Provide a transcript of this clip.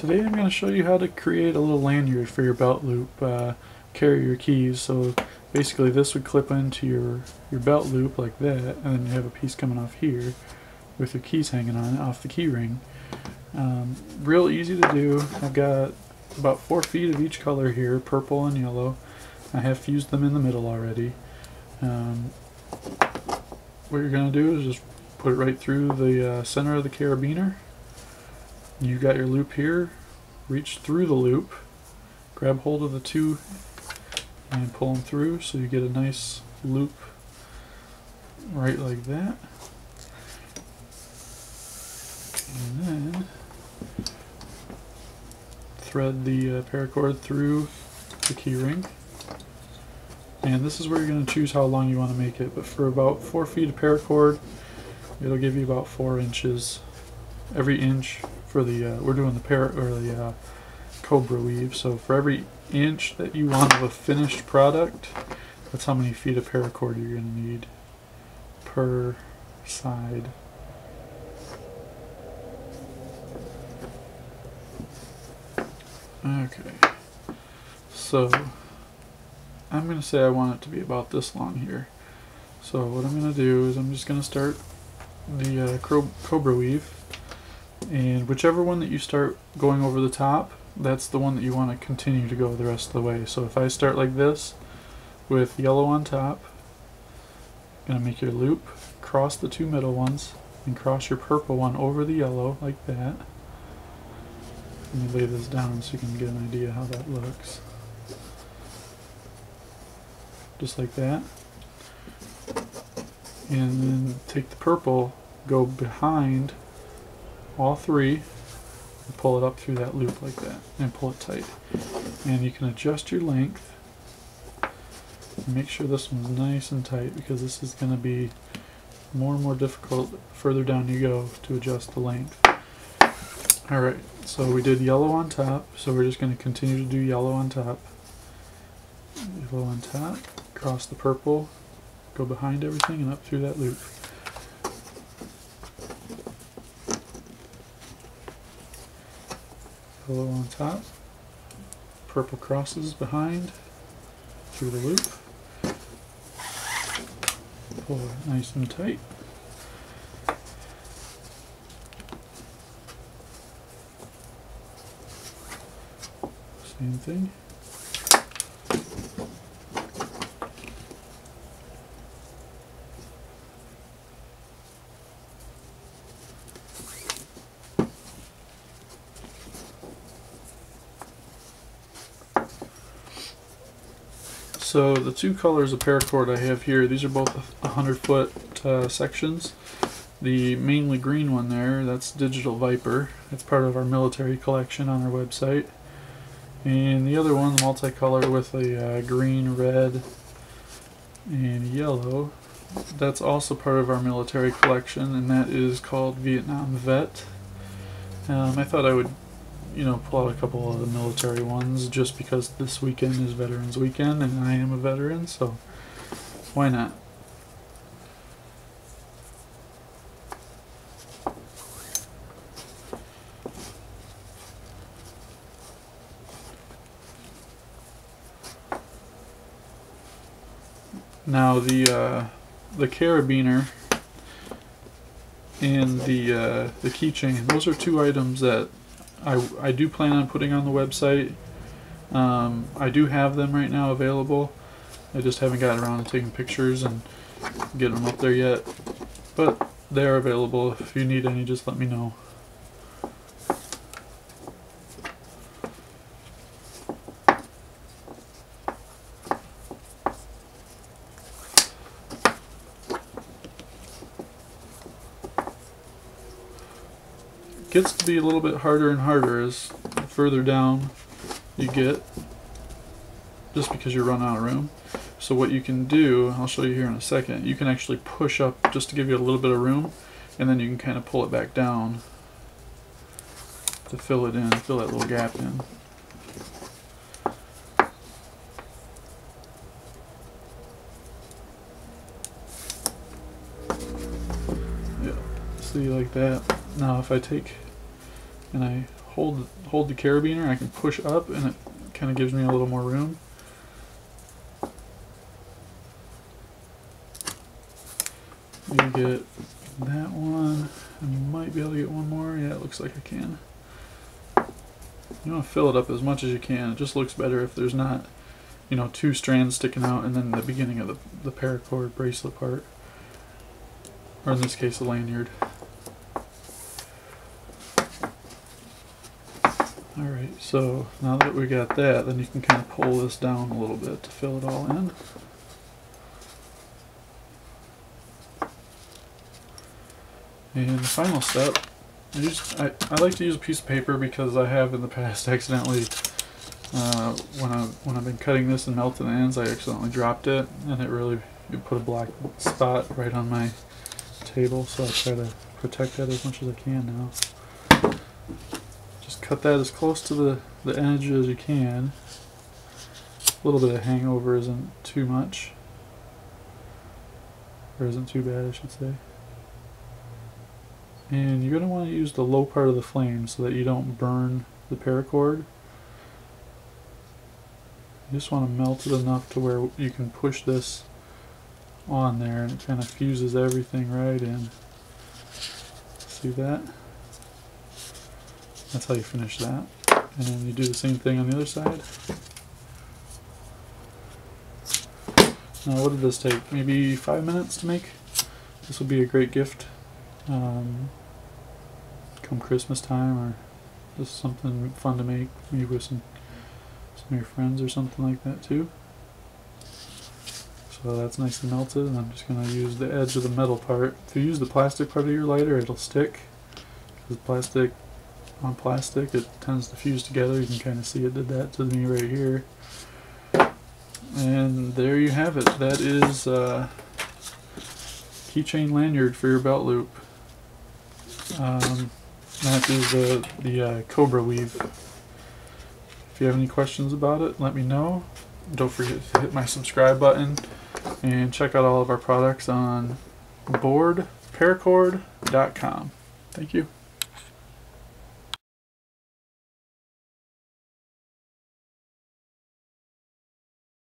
Today I'm going to show you how to create a little lanyard for your belt loop, uh, carry your keys. So basically this would clip into your, your belt loop like that, and then you have a piece coming off here with your keys hanging on it off the key ring. Um, real easy to do. I've got about four feet of each color here, purple and yellow. I have fused them in the middle already. Um, what you're going to do is just put it right through the uh, center of the carabiner you got your loop here. Reach through the loop. Grab hold of the two and pull them through so you get a nice loop right like that. And then thread the uh, paracord through the keyring and this is where you're going to choose how long you want to make it but for about four feet of paracord it'll give you about four inches every inch for the uh, we're doing the par or the uh, cobra weave. So for every inch that you want of a finished product that's how many feet of paracord you're going to need per side. Okay. So I'm going to say I want it to be about this long here. So what I'm going to do is I'm just going to start the uh, cobra weave and whichever one that you start going over the top that's the one that you want to continue to go the rest of the way. So if I start like this with yellow on top I'm gonna make your loop cross the two middle ones and cross your purple one over the yellow like that. Let me lay this down so you can get an idea how that looks. Just like that. And then take the purple go behind all three and pull it up through that loop like that and pull it tight. And you can adjust your length make sure this one's nice and tight because this is going to be more and more difficult further down you go to adjust the length. Alright so we did yellow on top so we're just going to continue to do yellow on top. Yellow on top cross the purple go behind everything and up through that loop Yellow on top, purple crosses behind, through the loop, pull it nice and tight. Same thing. So the two colors of paracord I have here, these are both 100 foot uh, sections. The mainly green one there, that's Digital Viper. It's part of our military collection on our website. And the other one, the multicolor with a uh, green, red, and yellow, that's also part of our military collection, and that is called Vietnam Vet. Um, I thought I would you know, pull out a couple of the military ones just because this weekend is Veterans Weekend and I am a veteran, so why not? Now the uh, the carabiner and the uh, the keychain, those are two items that I, I do plan on putting on the website. Um, I do have them right now available. I just haven't gotten around to taking pictures and getting them up there yet. But they are available. If you need any, just let me know. Gets to be a little bit harder and harder as further down you get just because you run out of room. So what you can do, I'll show you here in a second, you can actually push up just to give you a little bit of room and then you can kind of pull it back down to fill it in, fill that little gap in. Yeah, see like that. Now if I take and I hold hold the carabiner, I can push up and it kind of gives me a little more room. You get that one. I might be able to get one more. Yeah, it looks like I can. You want to fill it up as much as you can. It just looks better if there's not, you know, two strands sticking out and then the beginning of the, the paracord bracelet part. Or in this case, the lanyard. Alright, so now that we got that, then you can kind of pull this down a little bit to fill it all in. And the final step, I, just, I, I like to use a piece of paper because I have in the past accidentally, uh, when, I, when I've been cutting this and melting the ends, I accidentally dropped it and it really it put a black spot right on my table, so I try to protect that as much as I can now. Just cut that as close to the, the edge as you can. A little bit of hangover isn't too much. Or isn't too bad, I should say. And you're going to want to use the low part of the flame so that you don't burn the paracord. You just want to melt it enough to where you can push this on there and it kind of fuses everything right in. See that? That's how you finish that. And then you do the same thing on the other side. Now what did this take? Maybe five minutes to make? This will be a great gift. Um, come Christmas time or just something fun to make, maybe with some, some of your friends or something like that too. So that's nice and melted and I'm just going to use the edge of the metal part. If you use the plastic part of your lighter it'll stick. Because plastic on plastic it tends to fuse together. You can kind of see it did that to me right here. And there you have it. That is uh, keychain lanyard for your belt loop. Um, that is the, the uh, Cobra weave. If you have any questions about it, let me know. Don't forget to hit my subscribe button and check out all of our products on boredparacord.com. Thank you.